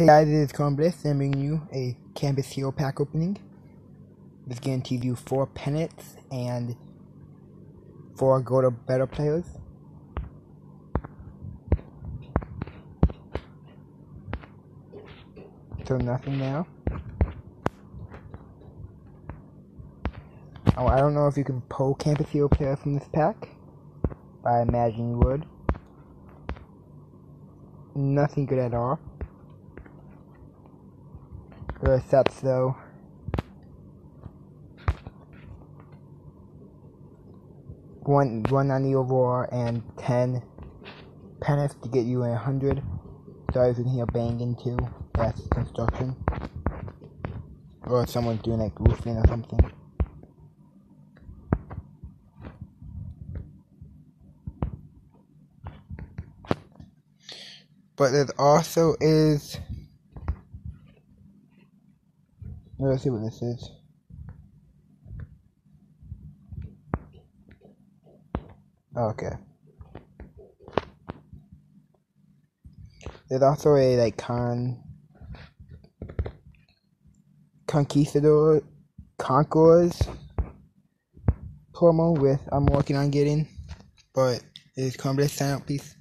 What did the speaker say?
Hey guys, this is Corner Blitz and bringing you a Campus Hero Pack opening. This guarantees you 4 pennants and 4 go to better players. So nothing now. Oh, I don't know if you can pull Campus Hero player from this pack. I imagine you would. Nothing good at all. The sets though. One one on the overall and ten pennants to get you a hundred. Sorry if you can hear banging too. That's construction. Or someone's doing like roofing or something. But there also is Let's see what this is. Okay. There's also a like con conquistador conquerors promo with I'm working on getting, but it's Columbus sign up piece.